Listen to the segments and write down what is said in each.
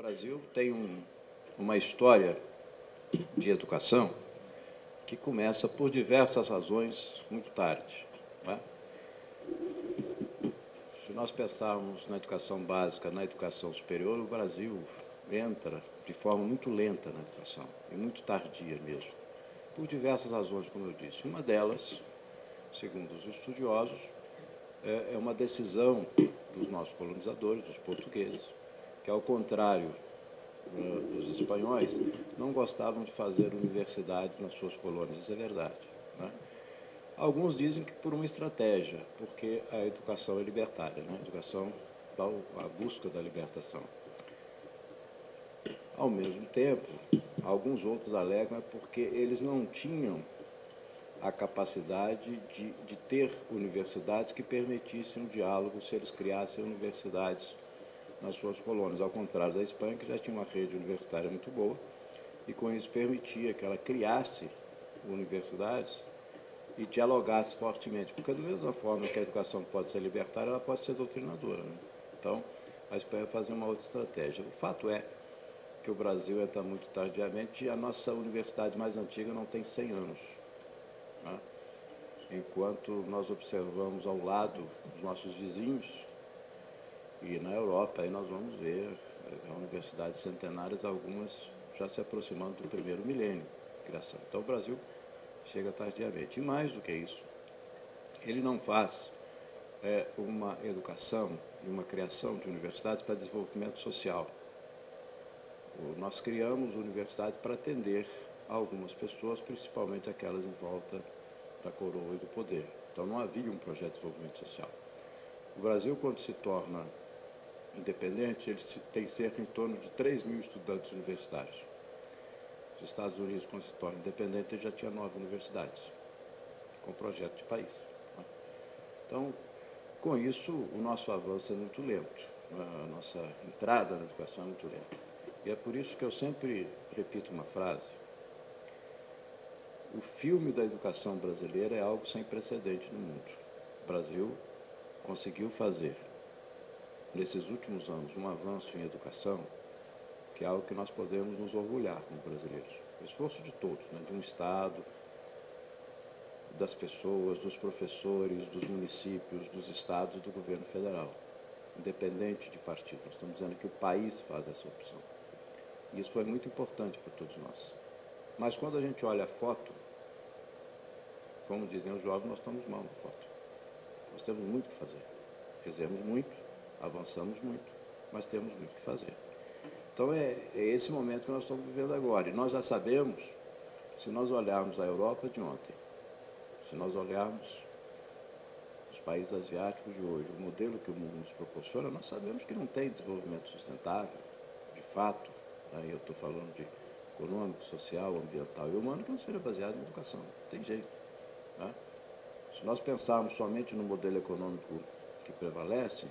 Brasil tem um, uma história de educação que começa por diversas razões muito tarde. É? Se nós pensarmos na educação básica, na educação superior, o Brasil entra de forma muito lenta na educação, e muito tardia mesmo, por diversas razões, como eu disse. Uma delas, segundo os estudiosos, é, é uma decisão dos nossos colonizadores, dos portugueses, que, ao contrário uh, dos espanhóis, não gostavam de fazer universidades nas suas colônias. Isso é verdade. Né? Alguns dizem que por uma estratégia, porque a educação é libertária, né? a educação dá a busca da libertação. Ao mesmo tempo, alguns outros alegam é porque eles não tinham a capacidade de, de ter universidades que permitissem o diálogo se eles criassem universidades nas suas colônias, ao contrário da Espanha, que já tinha uma rede universitária muito boa e com isso permitia que ela criasse universidades e dialogasse fortemente, porque da mesma forma que a educação pode ser libertária, ela pode ser doutrinadora. Né? Então, a Espanha fazia uma outra estratégia. O fato é que o Brasil entra muito tardiamente e a nossa universidade mais antiga não tem 100 anos. Né? Enquanto nós observamos ao lado dos nossos vizinhos, e na Europa, aí nós vamos ver universidades centenárias, algumas já se aproximando do primeiro milênio de criação. Então o Brasil chega tardiamente. E mais do que isso, ele não faz é, uma educação e uma criação de universidades para desenvolvimento social. Nós criamos universidades para atender algumas pessoas, principalmente aquelas em volta da coroa e do poder. Então não havia um projeto de desenvolvimento social. O Brasil, quando se torna independente, ele tem cerca em torno de 3 mil estudantes universitários. Os Estados Unidos, quando se torna independente, ele já tinha nove universidades, com projeto de país. Né? Então, com isso, o nosso avanço é muito lento, né? a nossa entrada na educação é muito lenta. E é por isso que eu sempre repito uma frase: o filme da educação brasileira é algo sem precedente no mundo. O Brasil conseguiu fazer nesses últimos anos, um avanço em educação, que é algo que nós podemos nos orgulhar como brasileiros. O esforço de todos, né, de um Estado, das pessoas, dos professores, dos municípios, dos estados e do governo federal, independente de partido. Nós estamos dizendo que o país faz essa opção. E isso foi muito importante para todos nós. Mas quando a gente olha a foto, como dizem os jovens, nós estamos mal na foto. Nós temos muito que fazer. Fizemos muito, avançamos muito, mas temos muito que fazer. Então é, é, esse momento que nós estamos vivendo agora. E nós já sabemos, se nós olharmos a Europa de ontem, se nós olharmos os países asiáticos de hoje, o modelo que o mundo nos proporciona, nós sabemos que não tem desenvolvimento sustentável, de fato. Aí né? eu estou falando de econômico, social, ambiental e humano, que não seja baseado em educação. Não tem jeito. Né? Se nós pensarmos somente no modelo econômico que prevalece,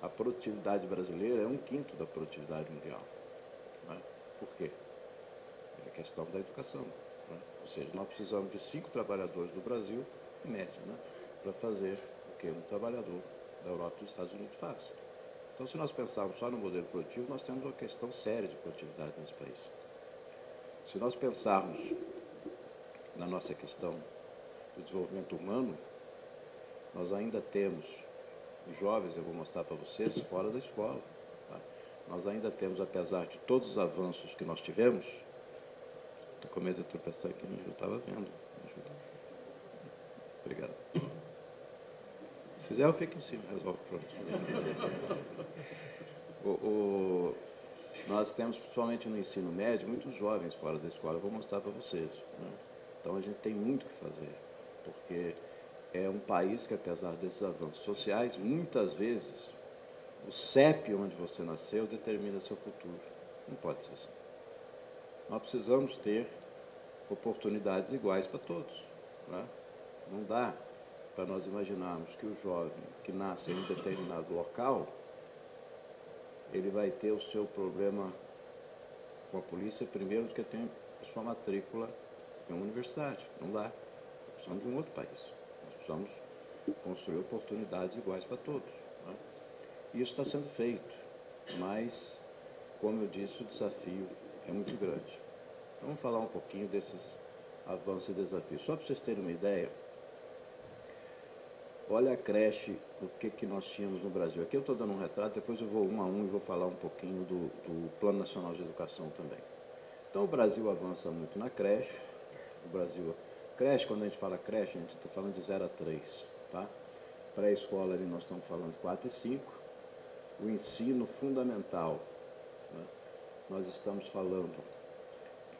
a produtividade brasileira é um quinto da produtividade mundial. Né? Por quê? É a questão da educação. Né? Ou seja, nós precisamos de cinco trabalhadores do Brasil, em média, né? para fazer o que um trabalhador da Europa e dos Estados Unidos faz. Então, se nós pensarmos só no modelo produtivo, nós temos uma questão séria de produtividade nesse país. Se nós pensarmos na nossa questão do desenvolvimento humano, nós ainda temos jovens, eu vou mostrar para vocês, fora da escola. Tá? Nós ainda temos, apesar de todos os avanços que nós tivemos, estou com medo de tropeçar aqui, mas eu estava vendo. Obrigado. Se fizer, eu fico em cima, resolve pronto. o, o, nós temos, principalmente no ensino médio, muitos jovens fora da escola. Eu vou mostrar para vocês. Né? Então a gente tem muito que fazer, porque é um país que, apesar desses avanços sociais, muitas vezes o CEP onde você nasceu determina seu futuro. Não pode ser assim. Nós precisamos ter oportunidades iguais para todos. Né? Não dá para nós imaginarmos que o jovem que nasce em um determinado local, ele vai ter o seu problema com a polícia primeiro do que tem a sua matrícula em uma universidade. Não dá. Precisamos de um outro país precisamos construir oportunidades iguais para todos. Né? Isso está sendo feito. mas, como eu disse, o desafio é muito grande. Então, vamos falar um pouquinho desses avanços e desafios. Só para vocês terem uma ideia, olha a creche, o que, que nós tínhamos no Brasil. Aqui eu estou dando um retrato, depois eu vou um a um e vou falar um pouquinho do, do Plano Nacional de Educação também. Então, o Brasil avança muito na creche. O Brasil, creche, quando a gente fala creche, a gente está falando de 0 a 3, tá? Pré-escola ali nós estamos falando 4 e 5. O ensino fundamental, né? nós estamos falando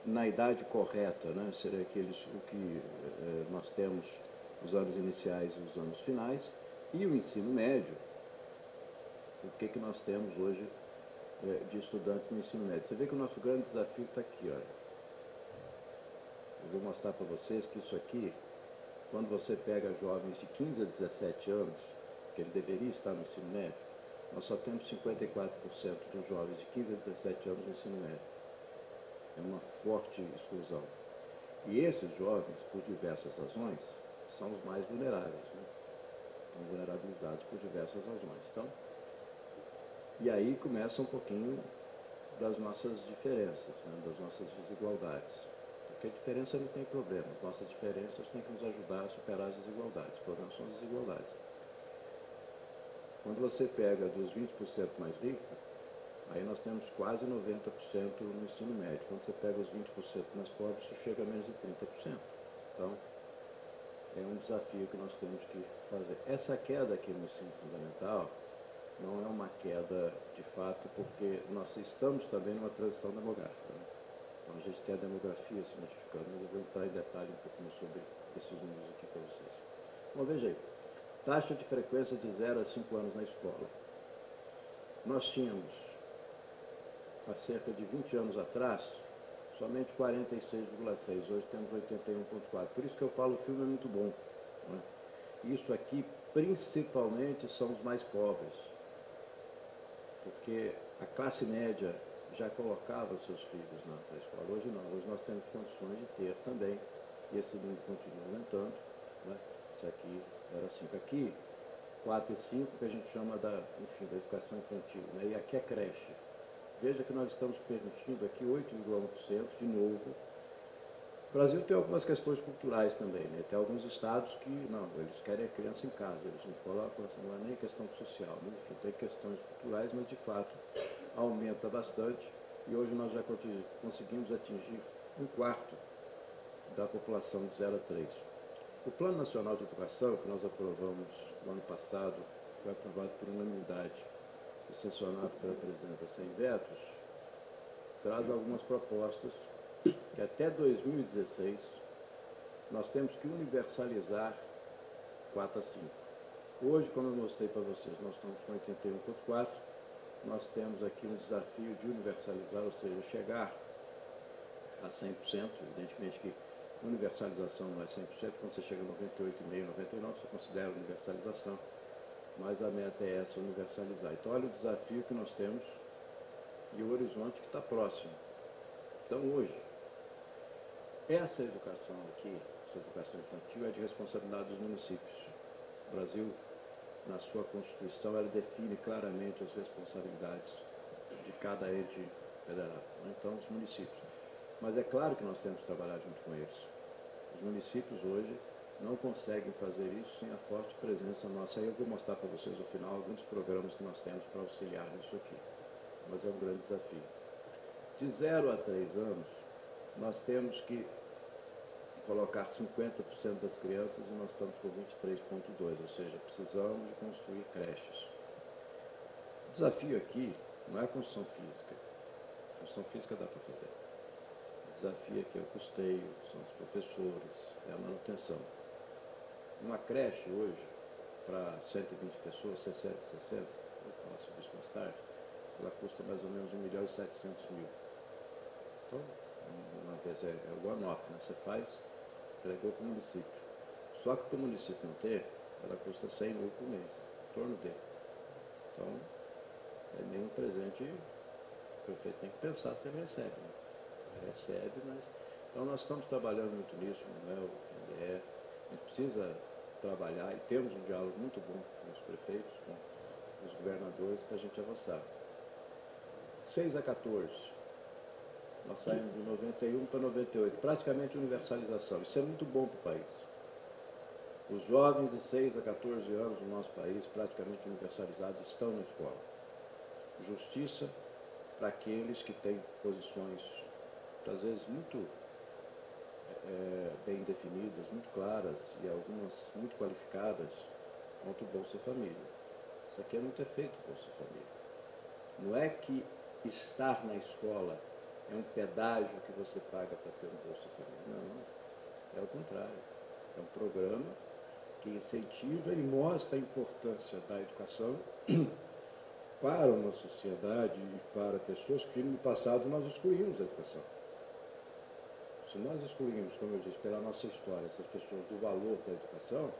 na idade correta, né? seria aqueles o que eh, nós temos os anos iniciais e os anos finais, e o ensino médio, o que, que nós temos hoje eh, de estudantes no ensino médio. Você vê que o nosso grande desafio está aqui, olha. Vou mostrar para vocês que isso aqui, quando você pega jovens de 15 a 17 anos, que ele deveria estar no ensino médio, nós só temos 54% dos jovens de 15 a 17 anos no ensino médio. É uma forte exclusão. E esses jovens, por diversas razões, são os mais vulneráveis, né? Vulnerabilizados por diversas razões. Então, e aí começa um pouquinho das nossas diferenças, né? das nossas desigualdades. Porque diferença não tem problema, as nossas diferenças têm que nos ajudar a superar as desigualdades. O problema são desigualdades. Quando você pega dos 20% mais ricos, aí nós temos quase 90% no ensino médio. Quando você pega os 20% mais pobres, isso chega a menos de 30%. Então, é um desafio que nós temos que fazer. Essa queda aqui no ensino fundamental não é uma queda de fato, porque nós estamos também numa transição demográfica. Né? Então a gente tem a demografia se modificando, mas eu vou entrar em detalhe um pouquinho sobre esses números aqui para vocês. Bom, veja aí. Taxa de frequência de 0 a 5 anos na escola. Nós tínhamos, há cerca de 20 anos atrás, somente 46,6. Hoje temos 81,4. Por isso que eu falo o filme é muito bom. Né? Isso aqui, principalmente, são os mais pobres. Porque a classe média já colocava seus filhos na escola. Hoje não. Hoje nós temos condições de ter também. E esse número continua aumentando. Né? Isso aqui era 5. Aqui, 4 e 5, que a gente chama da, enfim, da educação infantil. Né? E aqui é creche. Veja que nós estamos permitindo aqui 8,1% de novo. O Brasil tem algumas questões culturais também, né? Tem alguns estados que, não, eles querem a criança em casa, eles não colocam, não é nem questão social, né? enfim, tem questões culturais, mas de fato aumenta bastante e hoje nós já conseguimos atingir um quarto da população de 0 a 3. O Plano Nacional de Educação, que nós aprovamos no ano passado, foi aprovado por unanimidade sancionado pela presidenta Sem Vetos, traz algumas propostas que até 2016 nós temos que universalizar 4 a 5. Hoje, como eu mostrei para vocês, nós estamos com 81.4, nós temos aqui um desafio de universalizar, ou seja, chegar a 100%, evidentemente que universalização não é 100%, quando você chega a 98,5, 99, você considera universalização mas a meta é essa, universalizar. Então, olha o desafio que nós temos e o horizonte que está próximo. Então, hoje, essa educação aqui, essa educação infantil, é de responsabilidade dos municípios. O Brasil, na sua Constituição, ela define claramente as responsabilidades de cada ente federal, né? então os municípios. Mas é claro que nós temos que trabalhar junto com eles. Os municípios hoje não conseguem fazer isso sem a forte presença nossa. Eu vou mostrar para vocês no final alguns programas que nós temos para auxiliar nisso aqui. Mas é um grande desafio. De 0 a 3 anos, nós temos que colocar 50% das crianças e nós estamos com 23,2%, ou seja, precisamos de construir creches. O desafio aqui não é a construção física. A construção física dá para fazer. O desafio aqui é o custeio, são os professores, é a manutenção. Uma creche hoje, para 120 pessoas, 60, 60, vou falar sobre isso mais tarde, ela custa mais ou menos 1 milhão e 700 mil. Então, uma vez é, é o one-off, né? você faz, entregou para o município. Só que para o município não ter, ela custa 100 mil por mês, em torno dele. Então, é meio um presente, o prefeito tem que pensar se ele recebe. Né? Recebe, mas. Então nós estamos trabalhando muito nisso, não é o NDE, a gente precisa trabalhar e temos um diálogo muito bom com os prefeitos, com os governadores, para a gente avançar. 6 a 14. Nós saímos de 91 para 98, praticamente universalização. Isso é muito bom para o país. Os jovens de 6 a 14 anos no nosso país, praticamente universalizados, estão na escola. Justiça para aqueles que têm posições, às vezes, muito é, bem definidas, muito claras e algumas muito qualificadas, quanto o Bolsa Família. Isso aqui é muito efeito Bolsa Família. Não é que estar na escola é um pedágio que você paga para ter um Bolsa Família. Não, é o contrário. É um programa que incentiva e mostra a importância da educação para uma sociedade e para pessoas que no passado nós excluímos da educação. Se nós excluímos, como eu disse, pela nossa história, essas pessoas do valor da educação,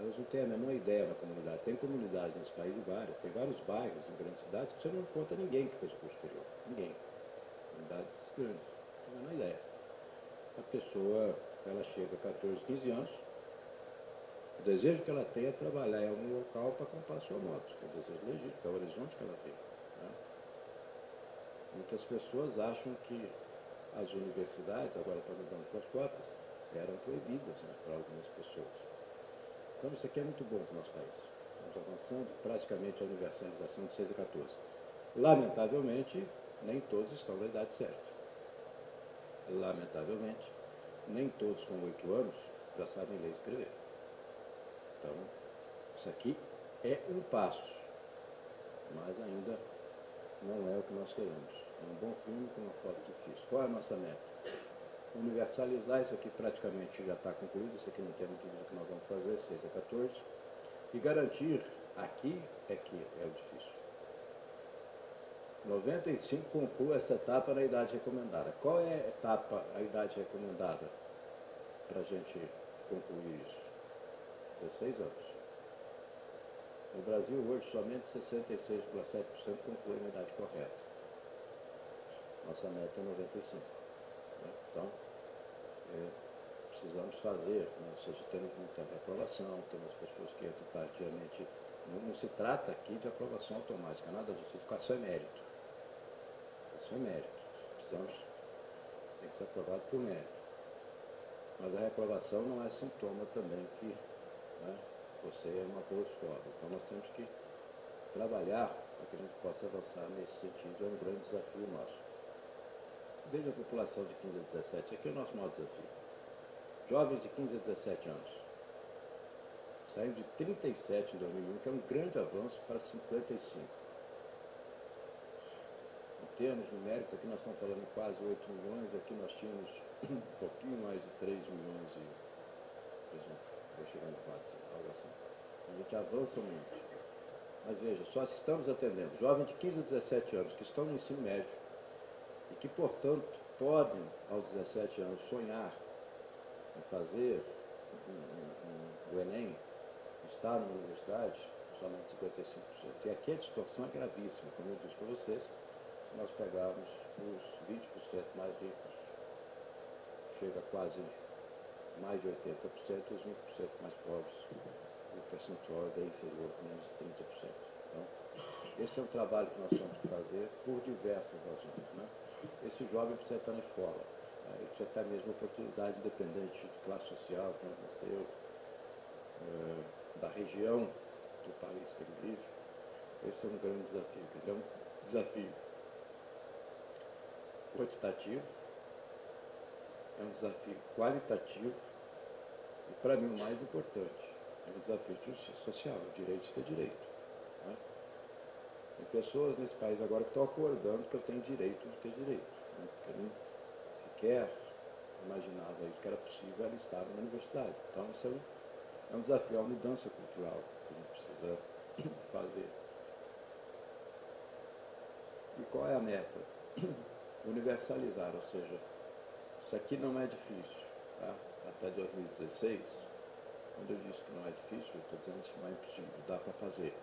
elas não têm a menor ideia da comunidade. Tem comunidades nesse país várias, tem vários bairros em grandes cidades que você não encontra ninguém que fez curso superior. Ninguém. Comunidades grandes. Não tem a ideia. A pessoa, ela chega a 14, 15 anos, o desejo que ela tem é trabalhar em algum local para comprar sua moto, que é o desejo legítimo, que é o horizonte que ela tem. Né? Muitas pessoas acham que as universidades, agora estão mudando com as cotas, eram proibidas né, para algumas pessoas. Então isso aqui é muito bom para o nosso país. Estamos avançando praticamente a universalização de 6 a 14. Lamentavelmente, nem todos estão na idade certa. Lamentavelmente, nem todos com 8 anos já sabem ler e escrever. Então, isso aqui é um passo, mas ainda não é o que nós queremos. É um bom filme com uma foto difícil. Qual é a nossa meta? Universalizar isso aqui praticamente já está concluído, isso aqui não tem muito dúvida que nós vamos fazer, 6 a 14, e garantir, aqui é que é o difícil. 95 conclui essa etapa na idade recomendada. Qual é a etapa, a idade recomendada para a gente concluir isso? 16 anos. No Brasil, hoje, somente 66,7% concluem a idade correta. Nossa meta é 95%. Né? Então, é, precisamos fazer, né? ou seja, temos muita aprovação, temos pessoas que entram tardiamente. Não, não, se trata aqui de aprovação automática, nada disso. Educação é mérito. Educação é mérito. Precisamos, tem que ser aprovado por mérito. Mas a reprovação não é sintoma também que né? Você é uma boa escola. Então nós temos que trabalhar para que a gente possa avançar nesse sentido. É um grande desafio nosso. Veja a população de 15 a 17, aqui é o nosso maior desafio. Jovens de 15 a 17 anos. Saindo de 37 em 2001, que é um grande avanço, para 55. Termos numéricos, aqui nós estamos falando quase 8 milhões, aqui nós tínhamos um pouquinho mais de 3 milhões e, vai chegar em 4, algo assim. A gente avança muito. Mas veja, só estamos atendendo jovens de 15 a 17 anos que estão no ensino médio e que, portanto, podem, aos 17 anos, sonhar em fazer o Enem, estar na universidade, somente 55%. E aqui a distorção é gravíssima, como eu disse para vocês, nós pegarmos os 20% mais ricos, chega quase mais de 80% e os 20% mais pobres, o percentual é inferior, menos de 30%. Então, esse é um trabalho que nós temos que fazer por diversas razões. Né? Esse jovem precisa estar na escola, né? ele precisa ter a mesma oportunidade, independente de classe social, ele nasceu, é, da região do país que ele vive. Esse é um grande desafio. É um desafio quantitativo, é um desafio qualitativo e, para mim, o mais importante, é um desafio de justiça social, o direito de ter direito. Né? Tem pessoas nesse país agora que estão acordando que eu tenho direito de ter direito. Né? Porque nem sequer imaginava isso que era possível, ela estava na universidade. Então, isso é um, é um desafio, é uma mudança cultural que a gente precisa fazer. E qual é a meta? Universalizar, ou seja, isso aqui não é difícil. Tá? Até 2016, quando eu disse que não é difícil, eu estou dizendo que não é impossível, dá para fazer.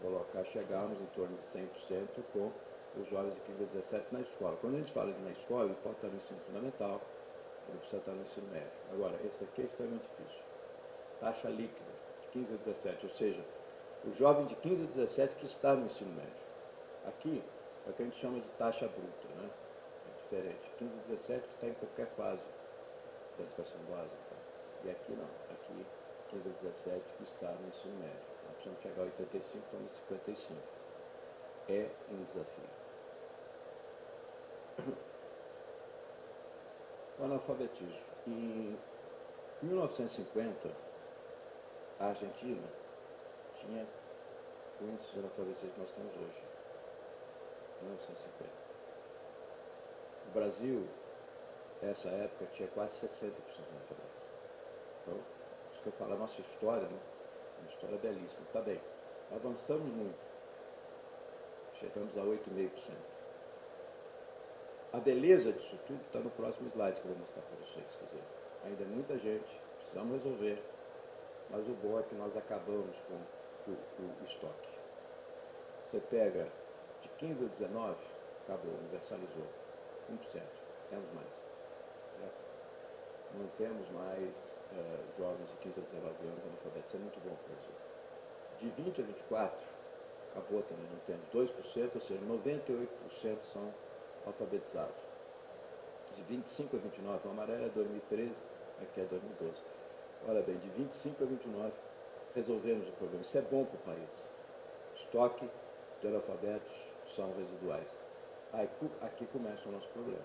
Colocar, chegarmos em torno de 100% com os jovens de 15 a 17 na escola. Quando a gente fala de na escola, ele pode estar no ensino fundamental, ele precisa estar no ensino médio. Agora, esse aqui é extremamente difícil. Taxa líquida, de 15 a 17, ou seja, o jovem de 15 a 17 que está no ensino médio. Aqui, é o que a gente chama de taxa bruta, né? É diferente. 15 e 17 está em qualquer fase da educação básica. E aqui não. Aqui, 15 e 17 está no ensino médio. Nós precisamos chegar a 85, estamos em 55. É um desafio. O analfabetismo. Em 1950, a Argentina tinha o índice de analfabetismo que nós temos hoje. 1950. O Brasil, nessa época, tinha quase 60% de analfabetos. Então, isso que eu falo, a nossa história, né? uma história belíssima. Está bem, avançamos muito. Chegamos a 8,5%. A beleza disso tudo está no próximo slide que eu vou mostrar para vocês. Quer dizer, ainda é muita gente, precisamos resolver, mas o bom é que nós acabamos com o, o, estoque. Você pega 15 a 19, acabou, universalizou. 1%. Temos mais. Não temos mais uh, jovens de 15 a 19 anos analfabetos. Isso é muito bom para o Brasil. De 20 a 24, acabou também, não temos 2%, ou seja, 98% são alfabetizados. De 25 a 29, o amarelo é 2013, aqui é 2012. Olha bem, de 25 a 29, resolvemos o problema. Isso é bom para o país. Estoque de analfabetos são residuais. Aqui, começa o nosso problema.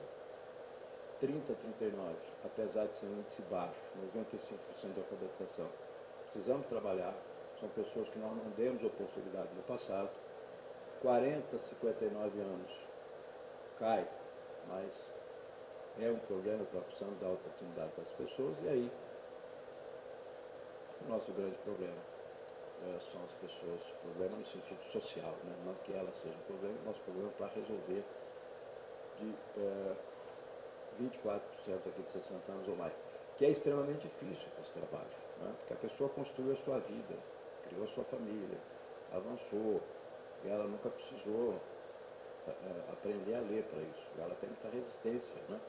30 a 39, apesar de ser um índice baixo, 95% de alfabetização, precisamos trabalhar. São pessoas que nós não demos oportunidade no passado. 40 a 59 anos, cai, mas é um problema que nós precisamos dar oportunidade para as pessoas. E aí, o nosso grande problema é, são as pessoas, problema no sentido social, né? não que elas sejam problema, nosso problema para resolver de é, 24% aqui de 60 anos ou mais, que é extremamente difícil esse trabalho, né? porque a pessoa construiu a sua vida, criou a sua família, avançou, e ela nunca precisou é, aprender a ler para isso, ela tem muita resistência, né?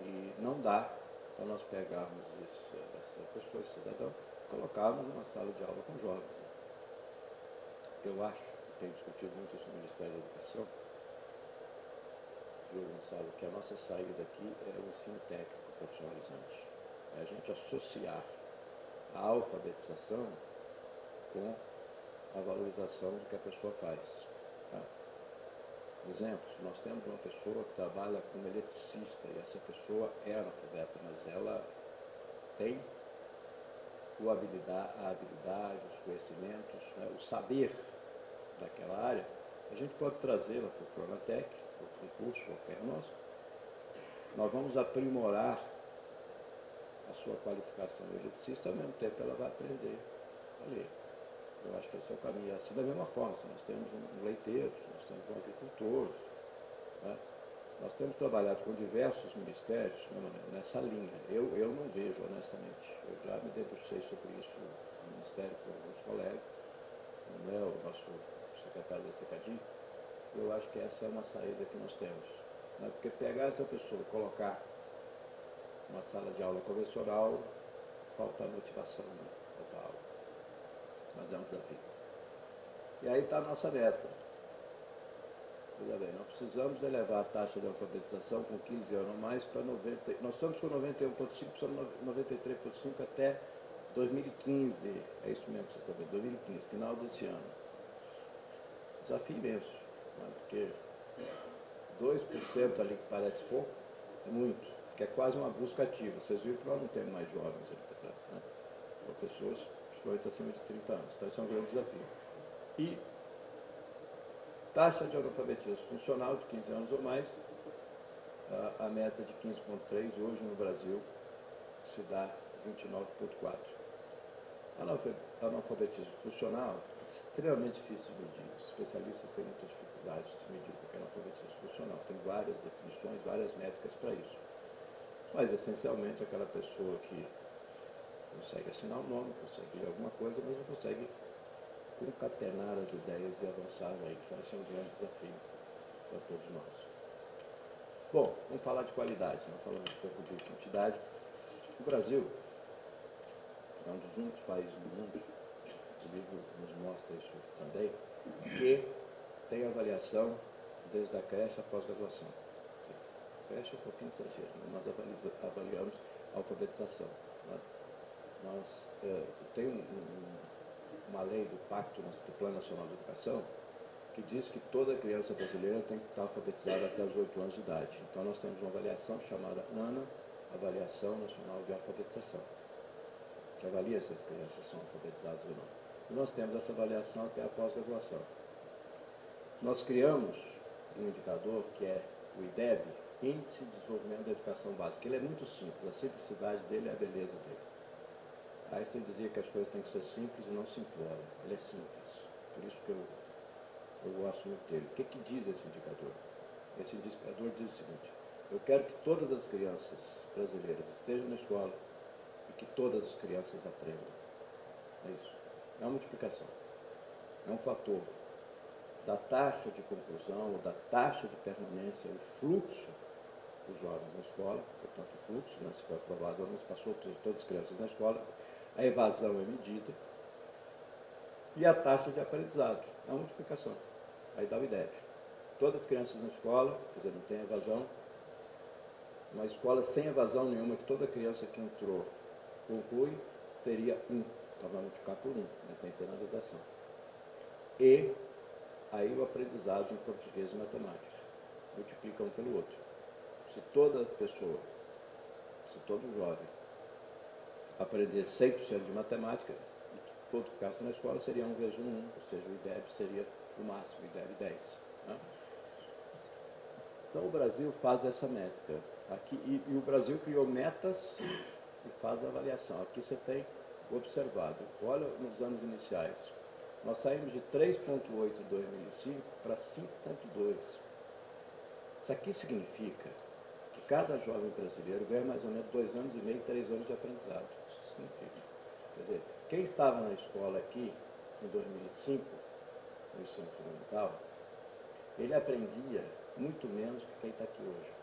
e não dá para nós pegarmos isso, essa pessoa, esse cidadão, colocarmos numa sala de aula com jovens. Eu acho, tenho discutido muito isso no Ministério da Educação, viu, Gonçalo, que a nossa saída aqui é o ensino técnico profissionalizante. É a gente associar a alfabetização com a valorização do que a pessoa faz. Tá? Exemplo, nós temos uma pessoa que trabalha como eletricista e essa pessoa é analfabeta, mas ela tem a habilidade, a habilidade os conhecimentos, né, o saber daquela área, a gente pode trazê-la para o Pronatec, para o concurso qualquer nosso. Nós vamos aprimorar a sua qualificação de eletricista, ao mesmo tempo ela vai aprender a ler. Eu acho que esse é o caminho. Assim, da mesma forma, nós temos um leiteiro, nós temos um agricultor, né? nós temos trabalhado com diversos ministérios nessa linha. Eu, eu não vejo, honestamente. Eu já me debrucei sobre isso no Ministério com alguns colegas, né, o nosso secretário da. Eu acho que essa é uma saída que nós temos. Né? Porque pegar essa pessoa, colocar uma sala de aula convencional, falta motivação, né? falta aula. Mas é um desafio. E aí está a nossa meta. Veja bem, nós precisamos elevar a taxa de alfabetização com 15 anos mais para 90. Nós estamos com 91,5, precisamos 93,5 até 2015. É isso mesmo que vocês estão vendo, 2015, final desse ano. Desafio imenso, né? porque 2% ali que parece pouco, é muito, que é quase uma busca ativa. Vocês viram que nós não temos mais jovens ali para trás, né? São pessoas, principalmente acima de 30 anos. Então, isso é um grande desafio. E taxa de analfabetismo funcional de 15 anos ou mais, a, a meta de 15,3 hoje no Brasil se dá 29,4. Analfabetismo funcional extremamente difícil de medir. Os especialistas têm muita dificuldade de se medir que é analfabetismo funcional. Tem várias definições, várias métricas para isso. Mas, essencialmente, aquela pessoa que consegue assinar o nome, consegue ler alguma coisa, mas não consegue concatenar as ideias e avançar aí. Então, esse é um grande desafio para todos nós. Bom, vamos falar de qualidade, vamos falar um pouco de quantidade. O Brasil é um dos únicos países do mundo o livro nos mostra isso também, que tem avaliação desde a creche à pós-graduação. Creche é um pouquinho exagero, nós avaliamos a alfabetização. Né? Nós, é, tem um, uma lei do Pacto do Plano Nacional de Educação que diz que toda criança brasileira tem que estar alfabetizada até os 8 anos de idade. Então nós temos uma avaliação chamada ANA, Avaliação Nacional de Alfabetização, que avalia se as crianças são alfabetizadas ou não. Nós temos essa avaliação até a pós-graduação. Nós criamos um indicador que é o IDEB, Índice de Desenvolvimento da Educação Básica. Ele é muito simples, a simplicidade dele é a beleza dele. Einstein dizia que as coisas têm que ser simples e não simplórias. Ele é simples. Por isso que eu, eu gosto muito dele. O que, que diz esse indicador? Esse indicador diz o seguinte: eu quero que todas as crianças brasileiras estejam na escola e que todas as crianças aprendam. É isso. É uma multiplicação. É um fator da taxa de conclusão ou da taxa de permanência, o fluxo dos jovens na escola, portanto o fluxo, né, se foi aprovado, mas passou todas as crianças na escola, a evasão é medida, e a taxa de aprendizado, é uma multiplicação. Aí dá o IDEB. Todas as crianças na escola, quer dizer, não tem evasão, uma escola sem evasão nenhuma, que toda criança que entrou conclui, teria um. Multiplicar por um, né? tem penalização. E aí o aprendizado em português e matemática. Multiplica um pelo outro. Se toda pessoa, se todo jovem aprender 100% de matemática, todo ficasse na escola, seria 1 vezes 1, 1, ou seja, o IDEB seria o máximo, o IDEB 10. Né? Então o Brasil faz essa métrica. Aqui, e, e, o Brasil criou metas e faz a avaliação. Aqui você tem observado. Olha nos anos iniciais. Nós saímos de 3,8 em 2005 para 5,2. Isso aqui significa que cada jovem brasileiro ganha mais ou menos dois anos e meio, três anos de aprendizado. Isso significa. Quer dizer, quem estava na escola aqui em 2005, no ensino fundamental, ele aprendia muito menos que quem está aqui hoje.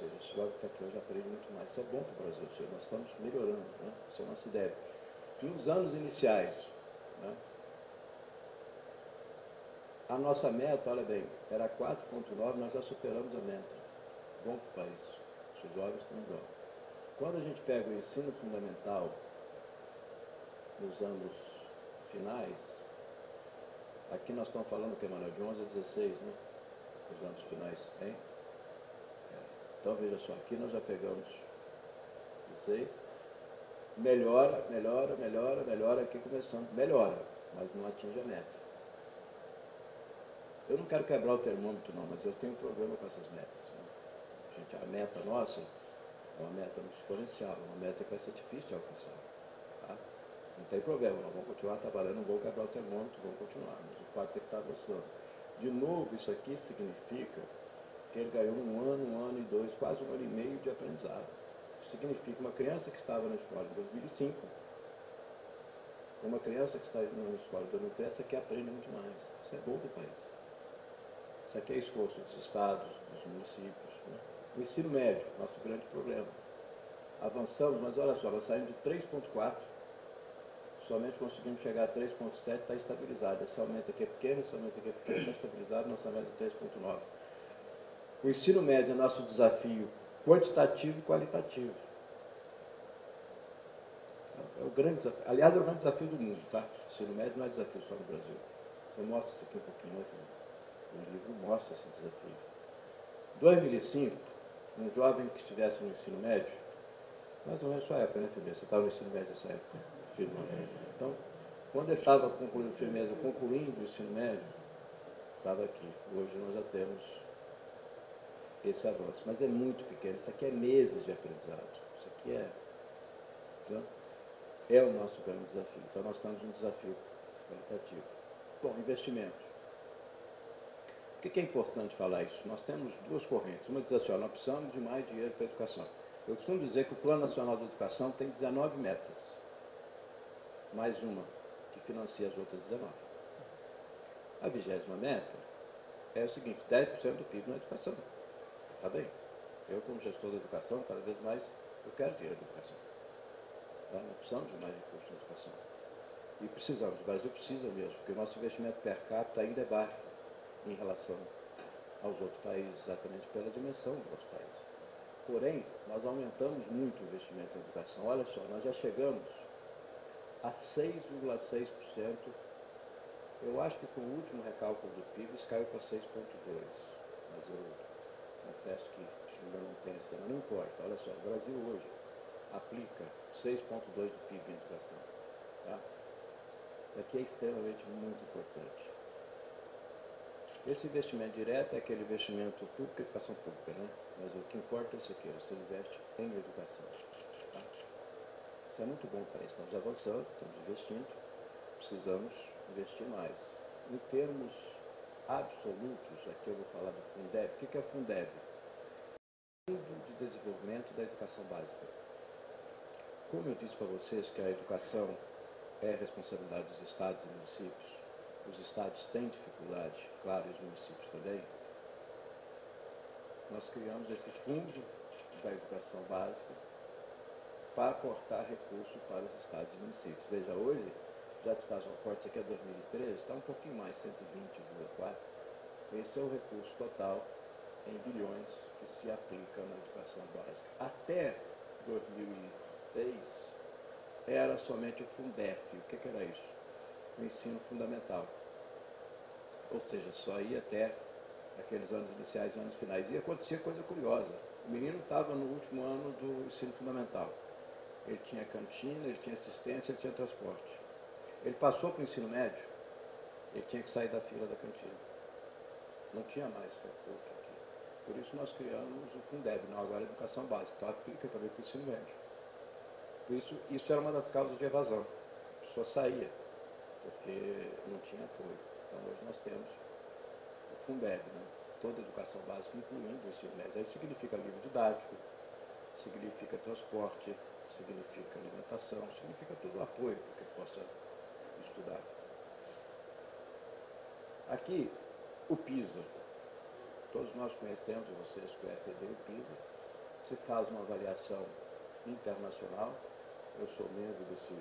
Seja, esse jovem que está aqui hoje aprende muito mais. Isso é bom para o Brasil, seja, nós estamos melhorando, né? isso é uma ideia. Nos anos iniciais, né? a nossa meta, olha bem, era 4.9, nós já superamos a meta. Bom para o país. Os jovens estão bom. Quando a gente pega o ensino fundamental nos anos finais, aqui nós estamos falando que, Manuel, de 11 a 16, né? Os anos finais, hein? Então veja só, aqui nós já pegamos 16. Melhora, melhora, melhora, melhora, aqui começando, melhora, mas não atinge a meta. Eu não quero quebrar o termômetro não, mas eu tenho um problema com essas metas. Né? Gente, a meta nossa é uma meta exponencial, uma meta que vai ser difícil de alcançar. Tá? Não tem problema, nós vamos continuar trabalhando, não vamos quebrar o termômetro, vamos continuar, mas o fato é que está avançando. De novo, isso aqui significa que ele ganhou um ano, um ano e dois, quase um ano e meio de aprendizado. Isso significa uma criança que estava na escola em 2005, uma criança que está na escola em 2003, essa aqui aprende muito mais. Isso é bom para o país. Isso aqui é esforço dos estados, dos municípios. Né? O ensino médio, nosso grande problema. Avançamos, mas olha só, nós saímos de 3,4, somente conseguimos chegar a 3,7, está estabilizado. Esse aumento aqui é pequeno, esse aumento aqui é pequeno, está estabilizado, nossa média é 3,9. O ensino médio é nosso desafio quantitativo e qualitativo. É o grande desafio. Aliás, é o grande desafio do mundo, tá? O ensino médio não é desafio só no Brasil. Eu mostro isso aqui um pouquinho, né? o livro mostra esse desafio. 2005, um jovem que estivesse no ensino médio, mais ou menos sua época, né, Firmeza? Você estava no ensino médio nessa época? Firmeza. Então, quando ele estava concluindo Firmeza, concluindo o ensino médio, estava aqui. Hoje nós já temos esse avanço. Mas é muito pequeno. Isso aqui é meses de aprendizado. Isso aqui é. Então, é o nosso grande desafio. Então, nós estamos num desafio qualitativo. Bom, investimento. Por que é importante falar isso? Nós temos duas correntes. Uma diz assim, ó, nós precisamos de mais dinheiro para a educação. Eu costumo dizer que o Plano Nacional de Educação tem 19 metas. Mais uma que financia as outras 19. A vigésima meta é o seguinte, 10% do PIB na educação. Está bem? Eu, como gestor da educação, cada vez mais eu quero dinheiro da educação. Tá? Nós precisamos de mais recursos na educação. E precisamos, o Brasil precisa mesmo, porque o nosso investimento per capita ainda é baixo. em relação aos outros países, exatamente pela dimensão dos outros países. Porém, nós aumentamos muito o investimento em educação. Olha só, nós já chegamos a 6,6%. Eu acho que com o último recálculo do PIB, isso caiu para 6,2%. Mas eu confesso que ainda não tem esse. Não importa, olha só, o Brasil hoje aplica 6,2% do PIB em educação. Tá? Isso aqui é extremamente muito importante. Esse investimento direto é aquele investimento público, educação pública, né? Mas o que importa é isso aqui, você investe em educação. Tá? Isso é muito bom para isso. Estamos avançando, estamos investindo, precisamos investir mais. Em termos absolutos, aqui eu vou falar do Fundeb. O que é o Fundeb? Fundo de Desenvolvimento da Educação Básica. Como eu disse para vocês que a educação é responsabilidade dos estados e municípios, os estados têm dificuldade, claro, e os municípios também, nós criamos esse fundo da educação básica para aportar recursos para os estados e municípios. Veja, hoje um aporte, isso aqui é 2013, está um pouquinho mais, 120,4. Esse é o recurso total em bilhões que se aplica na educação básica. Até 2006 era somente o Fundef. O que, que era isso? O ensino fundamental. Ou seja, só ia até aqueles anos iniciais anos finais. E acontecia coisa curiosa. O menino estava no último ano do ensino fundamental. Ele tinha cantina, ele tinha assistência, ele tinha transporte. Ele passou para o ensino médio, ele tinha que sair da fila da cantina. Não tinha mais recurso aqui. Por isso nós criamos o Fundeb, não agora a educação básica, então aplica também para o ensino médio. Por isso, isso era uma das causas de evasão. A pessoa saía, porque não tinha apoio. Então hoje nós temos o Fundeb, né? toda a educação básica, incluindo o ensino médio. Aí significa livro didático, significa transporte, significa alimentação, significa todo o apoio que possa estudar. Aqui, o PISA. Todos nós conhecemos, vocês conhecem bem o PISA. Se faz uma avaliação internacional. Eu sou membro desse,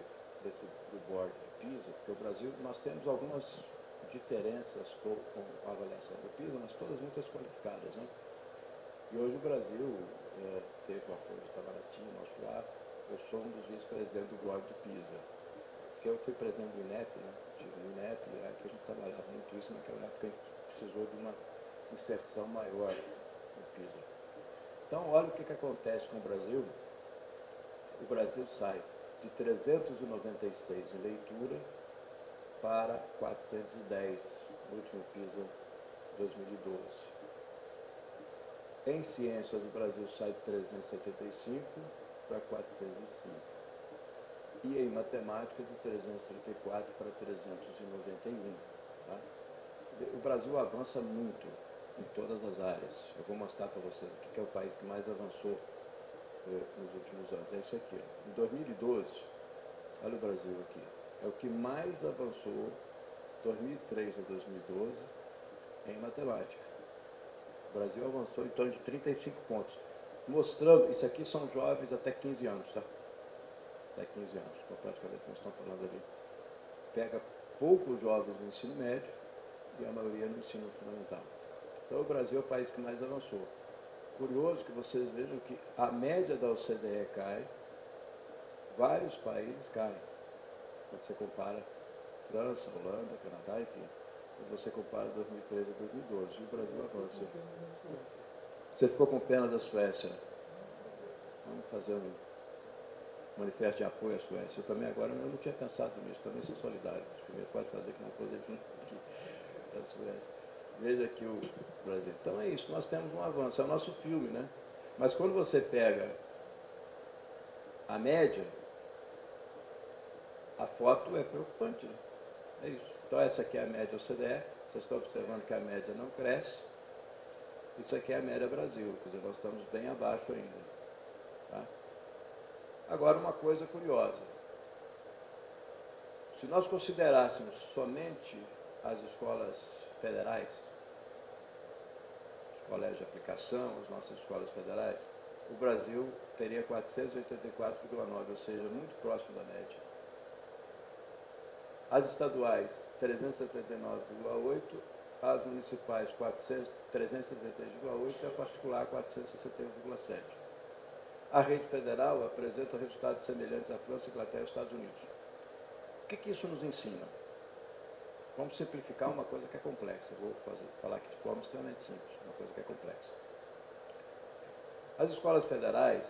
desse do board do PISA, porque o Brasil, nós temos algumas diferenças com, com a avaliação do PISA, mas todas muito qualificadas. Né? E hoje o Brasil é, teve o apoio de Itamaraty, nosso lar. Eu sou um dos vice-presidentes do board do PISA porque eu fui presidente do INEP, né? Tive no INEP, e a gente trabalhava muito isso naquela época, a gente precisou de uma inserção maior no PISA. Então, olha o que, que acontece com o Brasil. O Brasil sai de 396 em leitura para 410 no último PISA 2012. Em ciências, o Brasil sai de 375 para 405 e em matemática de 334 para 391. Tá? O Brasil avança muito em todas as áreas. Eu vou mostrar para vocês o que é o país que mais avançou eh, nos últimos anos. É esse aqui. Em 2012, olha o Brasil aqui, é o que mais avançou 2003 a 2012 em matemática. O Brasil avançou em torno de 35 pontos. Mostrando, isso aqui são jovens até 15 anos, tá? Até 15 anos, então praticamente nós estamos falando ali, pega poucos jovens no ensino médio e a maioria no ensino fundamental. Então o Brasil é o país que mais avançou. Curioso que vocês vejam que a média da OCDE cai, vários países caem. Quando você compara França, Holanda, Canadá, enfim. Quando você compara 2013 a 2012, o Brasil avança. Você ficou com pena da Suécia. Vamos fazer um manifesto de apoio à Suécia. Eu também agora eu não tinha pensado nisso, também sou solidário. Pode fazer que não coisa aqui da Suécia. Veja aqui o Brasil. Então é isso, nós temos um avanço, é o nosso filme, né? Mas quando você pega a média, a foto é preocupante. Né? É isso. Então essa aqui é a média OCDE, vocês estão observando que a média não cresce. Isso aqui é a média Brasil, quer dizer, nós estamos bem abaixo ainda. Tá? Agora, uma coisa curiosa. Se nós considerássemos somente as escolas federais, os colégios de aplicação, as nossas escolas federais, o Brasil teria 484,9, ou seja, muito próximo da média. As estaduais, 379,8 as municipais 333,8 e a particular 461,7. A rede federal apresenta resultados semelhantes à França, Inglaterra e Estados Unidos. O que, que isso nos ensina? Vamos simplificar uma coisa que é complexa. Vou fazer, falar aqui de forma extremamente simples, uma coisa que é complexa. As escolas federais,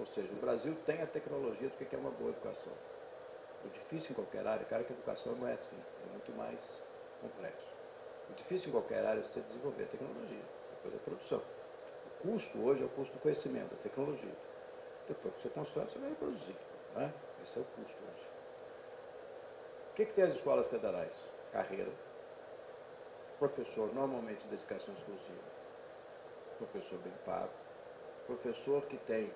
ou seja, o Brasil tem a tecnologia do que é uma boa educação. O difícil em qualquer área, cara, que a educação não é assim, é muito mais complexo. O difícil em qualquer área é você desenvolver a tecnologia, depois a produção. Custo hoje é o custo do conhecimento, da tecnologia. Depois que você constrói, você vai produzir. Né? Esse é o custo hoje. O que, que tem as escolas federais? Carreira, professor normalmente de dedicação exclusiva, professor bem pago, professor que tem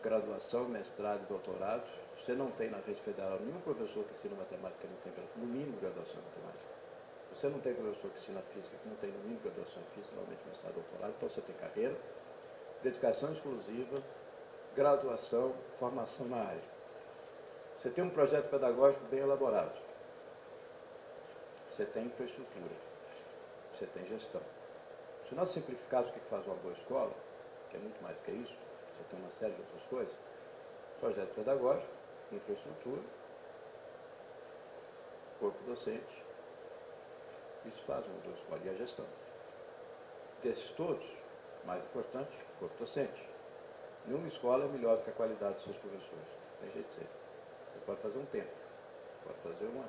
graduação, mestrado e doutorado. Você não tem na rede federal nenhum professor que ensina matemática que não tem, no mínimo, graduação em matemática. Você não tem professor que ensina física que não tem mínimo graduação física, normalmente mestrado, doutorado. Então você tem carreira, dedicação exclusiva, graduação, formação na área. Você tem um projeto pedagógico bem elaborado. Você tem infraestrutura. Você tem gestão. Se nós simplificarmos o que faz uma boa escola, que é muito mais do que isso, você tem uma série de outras coisas, projeto pedagógico, infraestrutura, corpo docente, isso faz boa escola e a gestão. Desses todos, mais importante, corpo docente. Nenhuma escola é melhor do que a qualidade dos seus professores. Tem jeito de ser. Você pode fazer um tempo, pode fazer uma,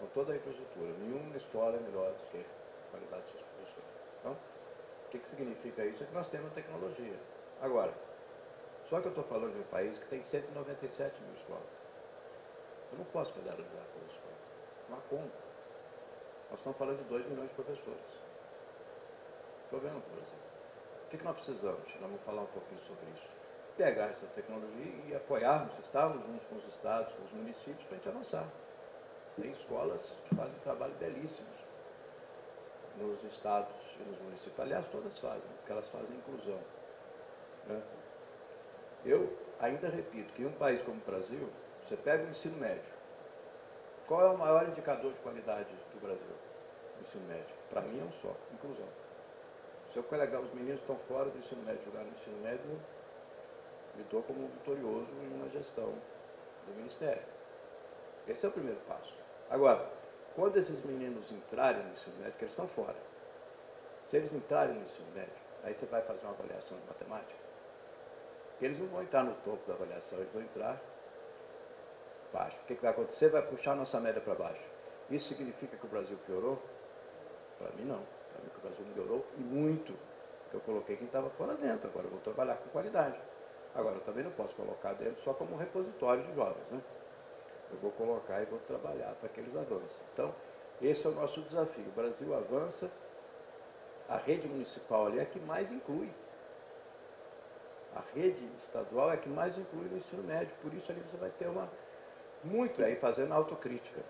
com toda a infraestrutura. Nenhuma escola é melhor do que a qualidade dos seus professores. Então, o que, que significa isso? É que nós temos tecnologia. Agora, só que eu estou falando de um país que tem 197 mil escolas. Eu não posso federalizar todas as escolas. Não há como. Nós estamos falando de 2 milhões de professores. Problema para o Brasil. O que, que nós precisamos? Nós vamos falar um pouquinho sobre isso. Pegar essa tecnologia e apoiarmos, estarmos juntos com os estados, com os municípios, para a gente avançar. Tem escolas que fazem um trabalho belíssimo nos estados e nos municípios. Aliás, todas fazem, porque elas fazem inclusão. Né? Eu ainda repito que em um país como o Brasil, você pega o ensino médio. Qual é o maior indicador de qualidade do Brasil? O ensino médio. Para mim é um só, inclusão. Se eu pegar os meninos estão fora do ensino médio jogar no ensino médio, me dou como um vitorioso em uma gestão do Ministério. Esse é o primeiro passo. Agora, quando esses meninos entrarem no ensino médio, que eles estão fora, se eles entrarem no ensino médio, aí você vai fazer uma avaliação de matemática. Eles não vão entrar no topo da avaliação, eles vão entrar baixo. O que, que vai acontecer? Vai puxar nossa média para baixo. Isso significa que o Brasil piorou? Para mim não. Para mim o Brasil melhorou e muito. Eu coloquei quem estava fora dentro, agora eu vou trabalhar com qualidade. Agora, eu também não posso colocar dentro só como repositório de jovens. Né? Eu vou colocar e vou trabalhar para que eles avancem. Então, esse é o nosso desafio. O Brasil avança, a rede municipal ali é a que mais inclui. A rede estadual é a que mais inclui no ensino médio, por isso ali você vai ter uma. Muito aí fazendo autocrítica.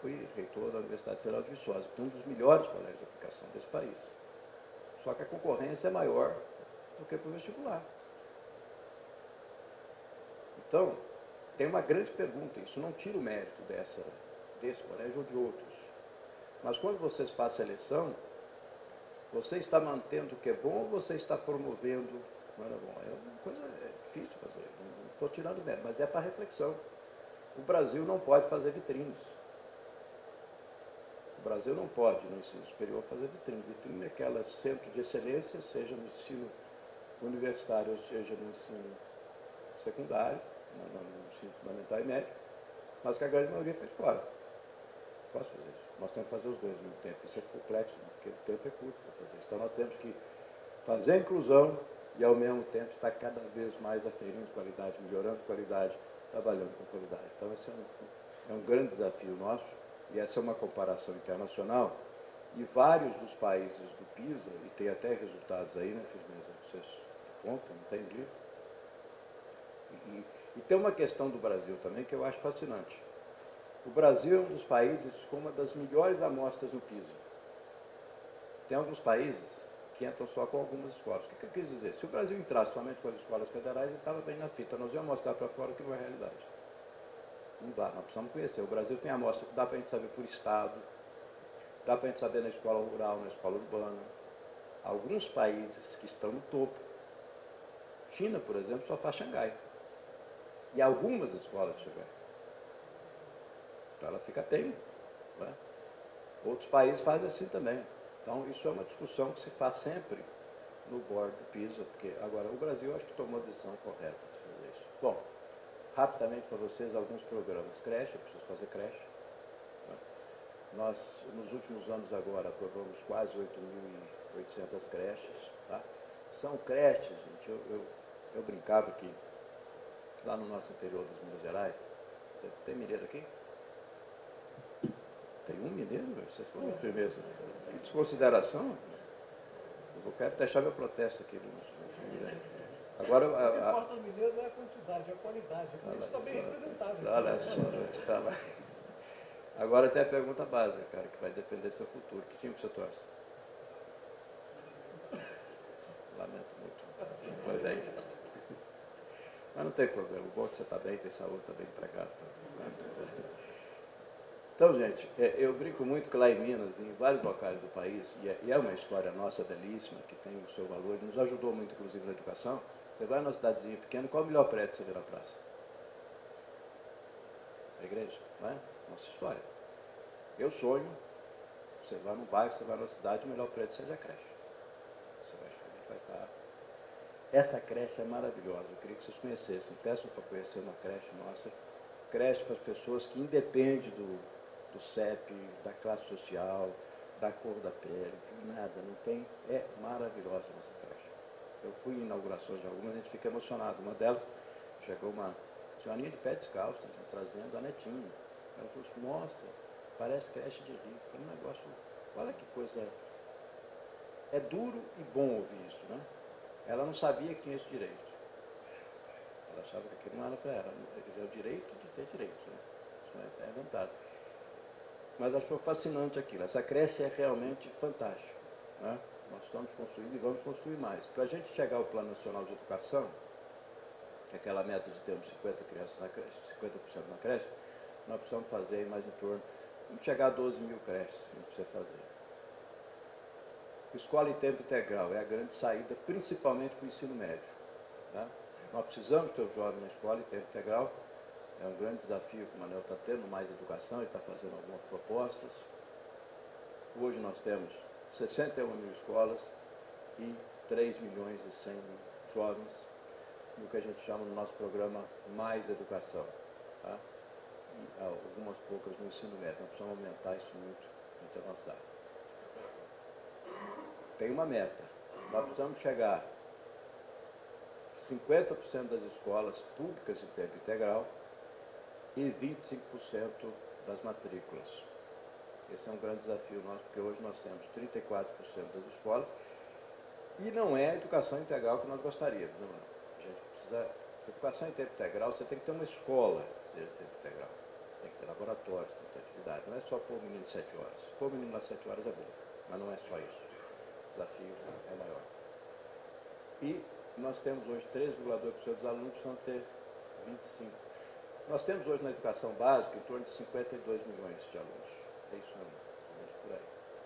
Fui reitor da Universidade Federal de Viçosa, um dos melhores colégios de aplicação desse país. Só que a concorrência é maior do que para o vestibular. Então, tem uma grande pergunta, isso não tira o mérito dessa, desse colégio ou de outros. Mas quando vocês fazem a eleição, você está mantendo o que é bom ou você está promovendo não era bom? É uma coisa é difícil fazer, não estou tirando mérito, mas é para reflexão. O Brasil não pode fazer vitrines. Brasil não pode, no ensino superior, fazer vitrine. Vitrine é aquela centro de excelência, seja no ensino universitário, ou seja no ensino secundário, no ensino fundamental e médio, mas que a grande maioria fez fora. Posso fazer isso. Nós temos que fazer os dois ao mesmo tempo. Isso é complexo, porque o tempo é curto para fazer isso. Então nós temos que fazer a inclusão e ao mesmo tempo estar cada vez mais aferindo qualidade, melhorando qualidade, trabalhando com qualidade. Então esse é um, é um grande desafio nosso e essa é uma comparação internacional. E vários dos países do PISA, e tem até resultados aí, né, Firmeza? Vocês contam, não tem livro? E, e tem uma questão do Brasil também que eu acho fascinante. O Brasil é um dos países com uma das melhores amostras no PISA. Tem alguns países que entram só com algumas escolas. O que, que eu quis dizer? Se o Brasil entrasse somente com as escolas federais, ele estava bem na fita. Nós íamos mostrar para fora que não é realidade. Não dá, nós precisamos conhecer. O Brasil tem amostra que dá para a gente saber por estado, dá para a gente saber na escola rural, na escola urbana. Alguns países que estão no topo. China, por exemplo, só faz Xangai. E algumas escolas de Xangai. Então ela fica bem. Né? Outros países fazem assim também. Então isso é uma discussão que se faz sempre no board do PISA, porque agora o Brasil acho que tomou a decisão correta de fazer isso. Bom, rapidamente para vocês alguns programas. Creche, eu preciso fazer creche. Né? Nós, nos últimos anos agora, aprovamos quase 8.800 creches. Tá? São creches, gente, eu, eu, eu, brincava que lá no nosso interior dos Minas Gerais, tem mineiro aqui? Tem um mineiro? Vocês foram firmeza. Que desconsideração. Eu quero deixar meu protesto aqui. Agora, a, a... O que mineiro não é a quantidade, é a qualidade. Gente está bem representado. Olha só, te falar. Agora tem a pergunta básica, cara, que vai depender do seu futuro. Que time você torce? Lamento muito. Foi bem. Mas não tem problema. O bom é que você está bem, tem saúde, está bem empregado. Tá... Então, gente, é, eu brinco muito que lá em Minas, em vários locais do país, e é, e é uma história nossa belíssima, que tem o seu valor, nos ajudou muito, inclusive, na educação. Você vai numa cidadezinha pequena, qual é o melhor prédio que você vê na praça? A igreja, não é? Nossa história. Eu sonho, você vai num bairro, você vai numa cidade, o melhor prédio seja a creche. Você vai, vai estar. Essa creche é maravilhosa, eu queria que vocês conhecessem. Peçam para conhecer uma creche nossa. Creche para as pessoas que independem do, do CEP, da classe social, da cor da pele, nada, não tem. É maravilhosa nossa. Eu fui em inaugurações de algumas, a gente fica emocionado. Uma delas, chegou uma senhorinha de pé descalço, tá trazendo a netinha. Ela falou assim, nossa, parece creche de rico. Foi um negócio, olha que coisa. É duro e bom ouvir isso, né? Ela não sabia que tinha esse direito. Ela achava que aquilo não era para ela. Dizer, é o direito de ter direitos, né? Isso é, é verdade mas achou fascinante aquilo. Essa creche é realmente fantástica. Né? Nós estamos construindo e vamos construir mais. Para a gente chegar ao Plano Nacional de Educação, é aquela meta de termos 50 crianças na creche, 50% na creche, nós precisamos fazer mais em torno, vamos chegar a 12 mil creches a gente precisa fazer. Escola em tempo integral é a grande saída, principalmente para o ensino médio. Né? Nós precisamos ter o jovem na escola em tempo integral, é um grande desafio que o Manuel está tendo, mais educação, ele está fazendo algumas propostas. Hoje nós temos 61 mil escolas e 3 milhões e 100 mil jovens no que a gente chama no nosso programa Mais Educação. Tá? E algumas poucas no ensino médio. Nós precisamos aumentar isso muito, muito avançar. Tem uma meta. Nós precisamos chegar 50% das escolas públicas em tempo integral e 25% das matrículas. Esse é um grande desafio nosso, porque hoje nós temos 34% das escolas e não é a educação integral que nós gostaríamos. Não, não. A gente precisa. Educação em tempo integral, você tem que ter uma escola de seja tempo integral. Você tem que ter laboratórios, tem que ter atividade. Não é só pôr o menino 7 horas. Pôr o menino nas 7 horas é bom, mas não é só isso. O desafio é maior. E nós temos hoje 3,2% dos alunos que precisam ter 25 nós temos hoje na educação básica em torno de 52 milhões de alunos. É mesmo, por aí.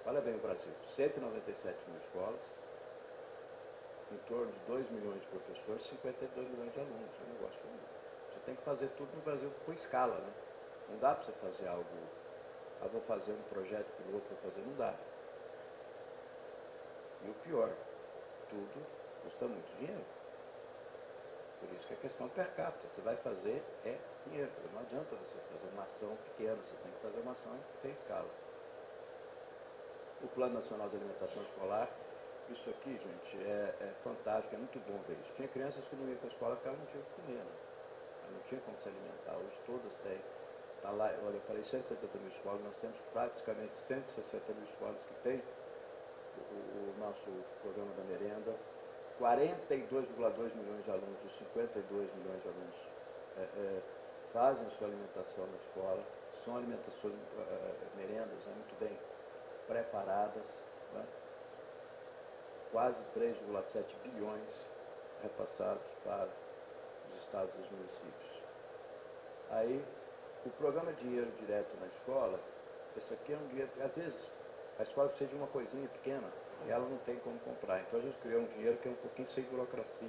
Olha bem o Brasil, 197 mil escolas, em torno de 2 milhões de professores, 52 milhões de alunos. É um negócio. Você tem que fazer tudo no Brasil com escala, né? Não dá para você fazer algo. Ah, vou fazer um projeto piloto, vou fazer, não dá. E o pior, tudo custa muito dinheiro. Por isso que a questão per capita, você vai fazer é dinheiro. Não adianta você fazer uma ação pequena, você tem que fazer uma ação tem escala. O Plano Nacional de Alimentação Escolar, isso aqui, gente, é, é fantástico, é muito bom ver isso. Tinha crianças que não iam para a escola porque elas não tinham que comer, né? Não tinham como se alimentar. Hoje todas têm. Tá lá, olha, eu falei 170 mil escolas, nós temos praticamente 160 mil escolas que têm o, o nosso programa da merenda 42,2 milhões de alunos, dos 52 milhões de alunos, é, é, fazem sua alimentação na escola, são alimentações, é, é merendas né, muito bem preparadas, né? quase 3,7 bilhões repassados para os estados e os municípios. Aí o programa Dinheiro Direto na Escola, esse aqui é um dinheiro, às vezes a escola precisa de uma coisinha pequena e ela não tem como comprar. Então a gente criou um dinheiro que é um pouquinho sem burocracia.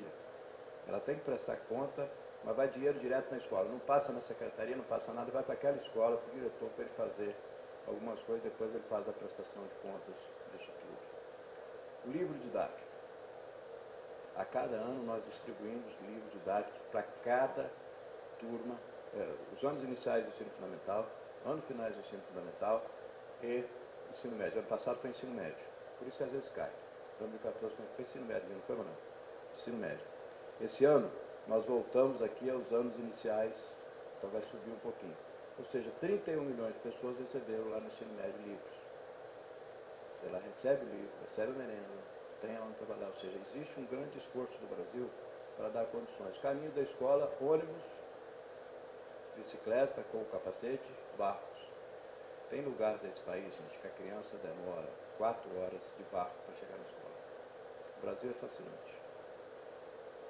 Ela tem que prestar conta, mas vai dinheiro direto na escola. Não passa na secretaria, não passa nada, vai para aquela escola, para o diretor, para ele fazer algumas coisas, depois ele faz a prestação de contas disso tudo. O livro didático. A cada ano nós distribuímos livros didáticos para cada turma, eh, os anos iniciais do ensino fundamental, anos finais do ensino fundamental e ensino médio. Ano passado foi ensino médio, por isso que às vezes cai. 2014 foi ensino médio, não foi, não? Ensino médio. Esse ano nós voltamos aqui aos anos iniciais, então vai subir um pouquinho. Ou seja, 31 milhões de pessoas receberam lá no ensino médio livros. Ela recebe o livro, recebe a merenda, tem aonde trabalhar. Ou seja, existe um grande esforço do Brasil para dar condições. Caminho da escola, ônibus, bicicleta com capacete, barcos. Tem lugar desse país, gente, que a criança demora quatro horas de barco para chegar na escola. O Brasil é fascinante.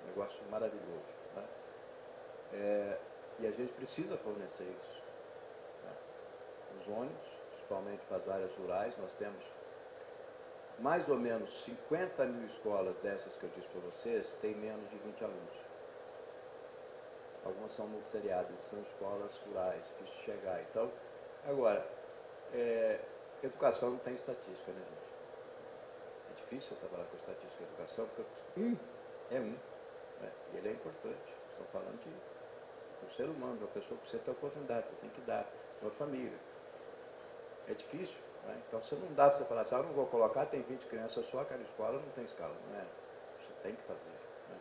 Um negócio maravilhoso. Né? É, e a gente precisa fornecer isso. Né? Os ônibus, principalmente para as áreas rurais, nós temos mais ou menos 50 mil escolas dessas que eu disse para vocês, tem menos de 20 alunos. Algumas são multisseriadas, são escolas rurais, que chegar. Então, agora, é, educação não tem estatística, né, gente? É difícil trabalhar com estatística de educação, porque é um. Né? E ele é importante. Estou falando de um ser humano, uma pessoa que você tem oportunidade, você tem que dar, uma família. É difícil, né? Então você não dá para você falar assim, ah, eu não vou colocar, tem 20 crianças só, aquela escola não tem escala, não é? Você tem que fazer. Né?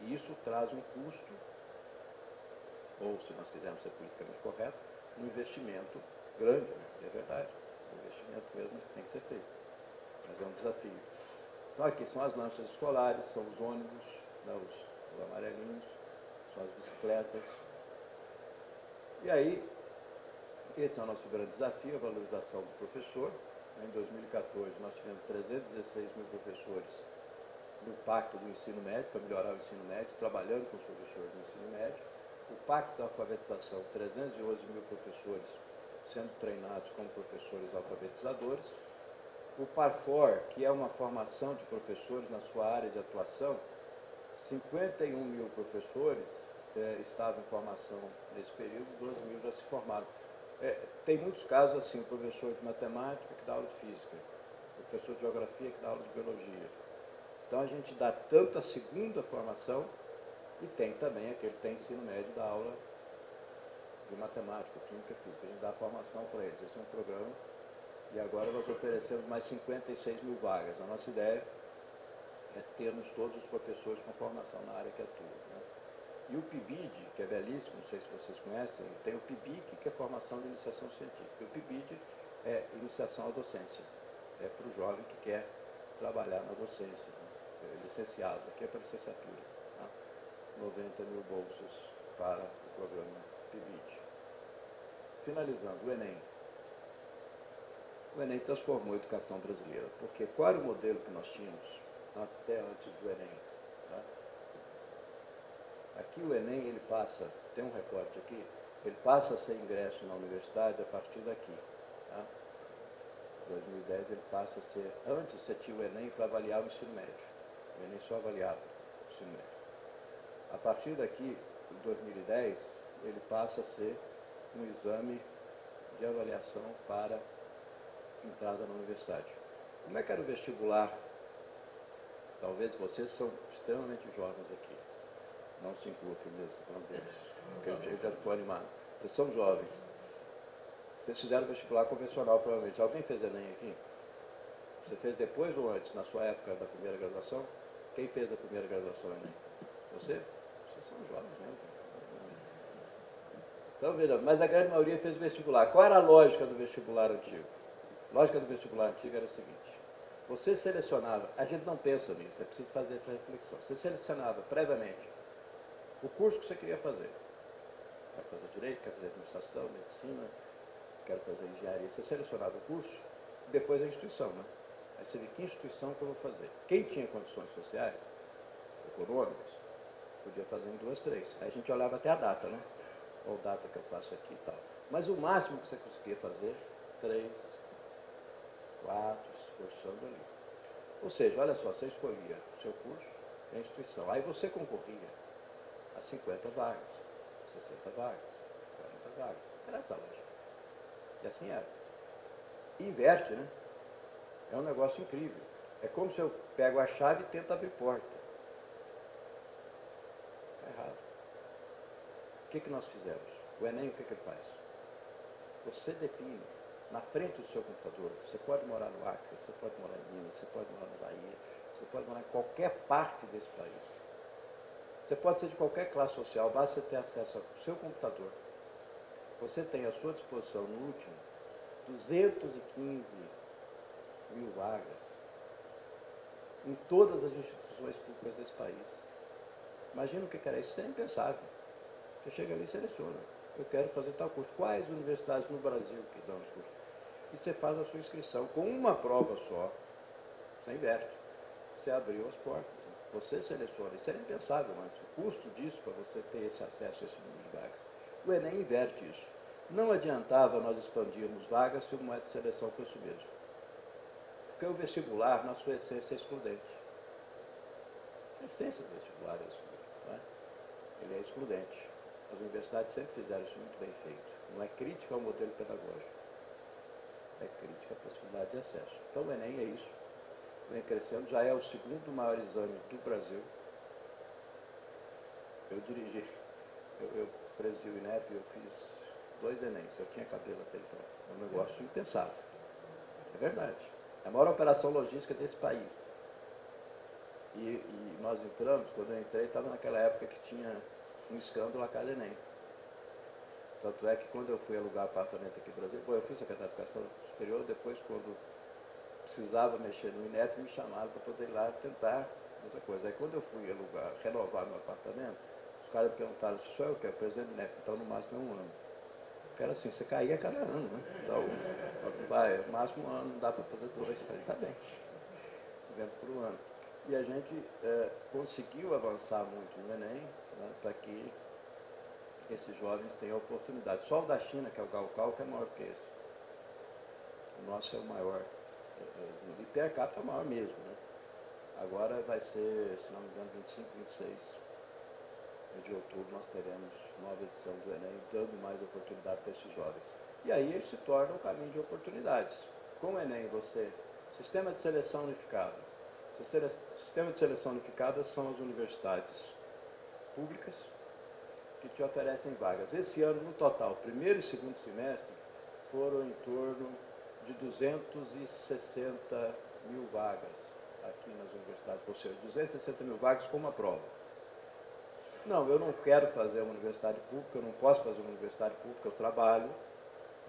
E isso traz um custo, ou se nós quisermos ser politicamente correto, um investimento grande, é verdade. Um investimento mesmo tem que ser feito. Mas é um desafio. Então aqui são as lanchas escolares, são os ônibus, né, os, os amarelinhos, são as bicicletas. E aí, esse é o nosso grande desafio, a valorização do professor. Em 2014, nós tivemos 316 mil professores no Pacto do Ensino Médio, para melhorar o ensino médio, trabalhando com os professores no ensino médio. O Pacto da Alfabetização, 311 mil professores sendo treinados como professores alfabetizadores. O PARFOR, que é uma formação de professores na sua área de atuação, 51 mil professores eh, estavam em formação nesse período, 12 mil já se formaram. É, tem muitos casos assim, o professor de matemática que dá aula de física, o professor de geografia que dá aula de biologia. Então a gente dá tanto a segunda formação e tem também aquele que tem ensino médio da aula de matemática, química física. A gente dá a formação para eles. Esse é um programa. E agora nós oferecemos mais 56 mil vagas. A nossa ideia é termos todos os professores com formação na área que atuam. Né? E o PIBID, que é belíssimo, não sei se vocês conhecem, tem o PIBIC, que é formação de iniciação científica. O PIBID é iniciação à docência. É para o jovem que quer trabalhar na docência. Né? É licenciado, aqui é para licenciatura. Tá? 90 mil bolsas para o programa PIBID. Finalizando, o Enem. O Enem transformou a educação brasileira, porque qual era o modelo que nós tínhamos até antes do Enem? Tá? Aqui o Enem, ele passa, tem um recorte aqui, ele passa a ser ingresso na universidade a partir daqui. Tá? 2010 ele passa a ser, antes você tinha o Enem para avaliar o ensino médio. O Enem só avaliava o ensino médio. A partir daqui, em 2010, ele passa a ser um exame de avaliação para entrada na universidade. Como é que era o vestibular? Talvez vocês são extremamente jovens aqui. Não se inclua, mesmo, falando deles. Porque eu já estou animado. Vocês são jovens. Vocês fizeram vestibular convencional, provavelmente. Alguém fez Enem aqui? Você fez depois ou antes, na sua época da primeira graduação? Quem fez a primeira graduação Enem? Você? Vocês são jovens, né? Então, veja, mas a grande maioria fez vestibular. Qual era a lógica do vestibular antigo? A lógica do vestibular antigo era a seguinte: você selecionava, a gente não pensa nisso, é preciso fazer essa reflexão. Você selecionava previamente o curso que você queria fazer. Quero fazer direito, quero fazer administração, medicina, quero fazer engenharia. Você selecionava o curso e depois a instituição, né? Aí você vê que instituição que eu vou fazer. Quem tinha condições sociais, econômicas, podia fazer em duas, três. Aí a gente olhava até a data, né? Qual data que eu faço aqui e tal. Mas o máximo que você conseguia fazer, três, quatro, esforçando ali. Ou seja, olha só, você escolhia o seu curso e a instituição. Aí você concorria a 50 vagas, 60 vagas, 40 vagas. Era essa lógica. E assim era. E inverte, né? É um negócio incrível. É como se eu pego a chave e tento abrir porta. Está errado. O que, que nós fizemos? O Enem, o que, que ele faz? Você define na frente do seu computador. Você pode morar no Acre, você pode morar em Minas, você pode morar na Bahia, você pode morar em qualquer parte desse país. Você pode ser de qualquer classe social, basta ter acesso ao seu computador. Você tem à sua disposição, no último, 215 mil vagas em todas as instituições públicas desse país. Imagina o que era isso é impensável. Você chega ali e seleciona. Eu quero fazer tal curso. Quais universidades no Brasil que dão esse curso? E você faz a sua inscrição com uma prova só. Você inverte. Você abriu as portas. Você seleciona. Isso era impensável antes. O custo disso para você ter esse acesso a esse número de vagas. O Enem inverte isso. Não adiantava nós expandirmos vagas se o método de seleção fosse o mesmo. Porque o vestibular, na sua essência, é excludente. A essência do vestibular é excludente. Não é? Ele é excludente. As universidades sempre fizeram isso muito bem feito. Não é crítica ao modelo pedagógico. É crítica à possibilidade de acesso. Então o Enem é isso. Vem crescendo, já é o segundo maior exame do Brasil. Eu dirigi, eu, eu presidi o INEP e eu fiz dois Enems. Eu tinha cabelo até então. É um negócio impensável. É verdade. É a maior operação logística desse país. E, e nós entramos, quando eu entrei, estava naquela época que tinha um escândalo a cada Enem. Tanto é que quando eu fui alugar apartamento aqui no Brasil, bom, eu fui secretário de Educação Superior, depois quando precisava mexer no INEP, me chamaram para poder ir lá tentar essa coisa. Aí quando eu fui alugar, renovar meu apartamento, os caras perguntaram, se sou eu que é presidente do INEP, então no máximo é um ano. Porque era assim, você caía cada ano, né? Então, vai, máximo um ano, não dá para fazer dois, está bem. Vendo por um ano. E a gente é, conseguiu avançar muito no Enem né, para que esses jovens tenham oportunidade. Só o da China, que é o Galcal, que é maior que esse. O nosso é o maior. É, e per capita é o maior mesmo. Né? Agora vai ser, se não me engano, 25, 26 de outubro nós teremos nova edição do Enem, dando mais oportunidade para esses jovens. E aí ele se torna um caminho de oportunidades. Com o Enem, você, sistema de seleção unificado. Sistema de seleção unificada são as universidades públicas que te oferecem vagas. Esse ano, no total, primeiro e segundo semestre, foram em torno de 260 mil vagas aqui nas universidades, ou seja, 260 mil vagas com uma prova. Não, eu não quero fazer uma universidade pública, eu não posso fazer uma universidade pública, eu trabalho,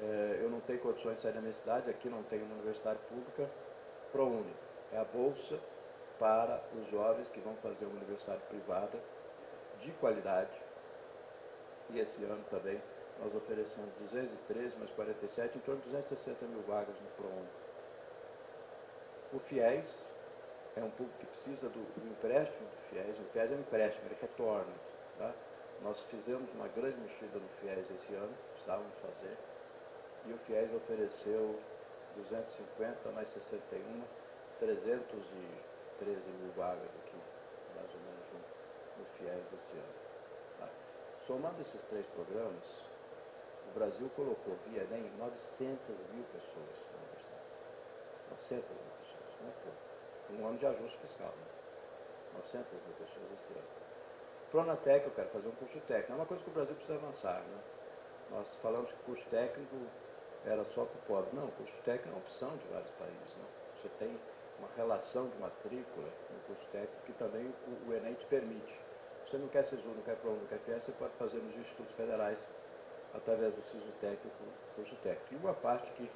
é, eu não tenho condições de sair da minha cidade, aqui não tem uma universidade pública, ProUni. É a bolsa para os jovens que vão fazer uma universidade privada de qualidade. E esse ano também nós oferecemos 213 mais 47, em torno de 260 mil vagas no PROON. O FIES é um público que precisa do, do empréstimo do FIES, o FIES é um empréstimo, ele retorna. Tá? Nós fizemos uma grande mexida no FIES esse ano, precisávamos fazer, e o FIES ofereceu 250 mais 61, 313 mil vagas aqui, mais ou menos no, no FIES esse ano. Tá? Somando esses três programas, o Brasil colocou via Enem 900 mil pessoas na universidade. 900 mil pessoas, não é pouco. Um ano de ajuste fiscal. Né? 900 mil pessoas esse ano. Pronatec, eu quero fazer um curso técnico. É uma coisa que o Brasil precisa avançar. Né? Nós falamos que curso técnico era só para o pobre. Não, curso técnico é uma opção de vários países. Né? Você tem uma relação de matrícula no curso técnico que também o, o Enem te permite. Você não quer SISU, não quer PROM, não quer FIES, você pode fazer nos institutos federais através do SISU técnico, curso técnico. E uma parte que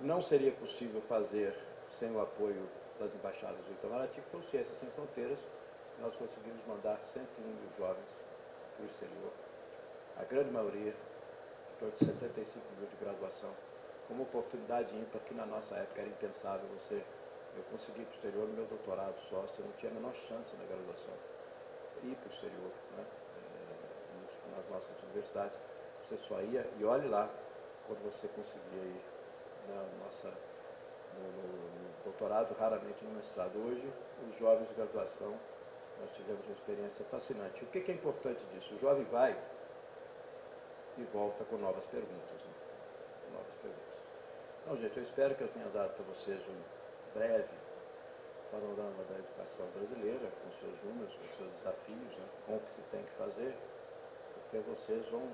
não seria possível fazer sem o apoio das embaixadas do Itamaraty, que foi o Ciências Sem Fronteiras, nós conseguimos mandar 101 mil jovens para o exterior. A grande maioria, em torno de 75 mil de graduação, como oportunidade ímpar, que na nossa época era impensável você eu consegui para o exterior no meu doutorado só, não tinha a menor chance na graduação. Ir para o exterior, né? É, nas nossas universidades. Você só ia, e olhe lá, quando você conseguia ir na nossa, no, no, doutorado, raramente no mestrado. Hoje, os jovens de graduação, nós tivemos uma experiência fascinante. O que, é importante disso? O jovem vai e volta com novas perguntas. Né? Novas perguntas. Então, gente, eu espero que eu tenha dado para vocês um breve panorama da educação brasileira, com seus números, com seus desafios, né? com o que se tem que fazer, porque vocês vão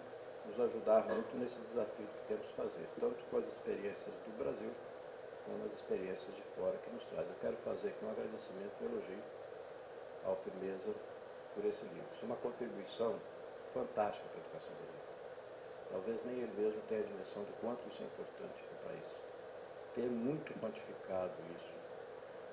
nos ajudar muito nesse desafio que temos que fazer, tanto com as experiências do Brasil, como as experiências de fora que nos traz. Eu quero fazer aqui um agradecimento e um elogio ao Firmeza por esse livro. Isso é uma contribuição fantástica para a educação brasileira. Talvez nem ele mesmo tenha a dimensão de quanto isso é importante para o país. Ter muito quantificado isso,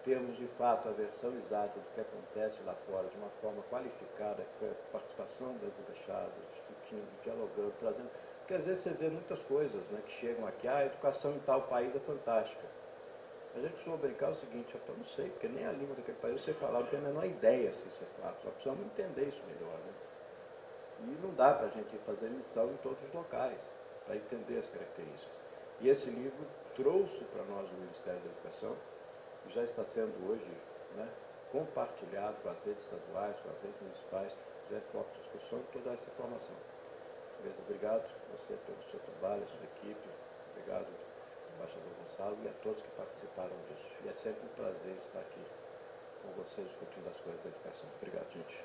termos de fato a versão exata do que acontece lá fora, de uma forma qualificada, com a participação das embaixadas, discutindo, dialogando, trazendo. Porque às vezes você vê muitas coisas né, que chegam aqui, ah, a educação em tal país é fantástica. A gente costuma brincar o seguinte, eu não sei, porque nem a língua daquele país você falar, não tem a menor ideia se isso é fato, só precisamos entender isso melhor. Né? E não dá para a gente fazer missão em todos os locais, para entender as características. E esse livro trouxe para nós o Ministério da Educação já está sendo hoje né, compartilhado com as redes estaduais, com as redes municipais, já é foco de discussão toda essa informação. Beleza? Obrigado você pelo seu trabalho, a sua equipe, obrigado embaixador Gonçalo e a todos que participaram disso. E é sempre um prazer estar aqui com vocês discutindo as coisas da educação. Obrigado, gente.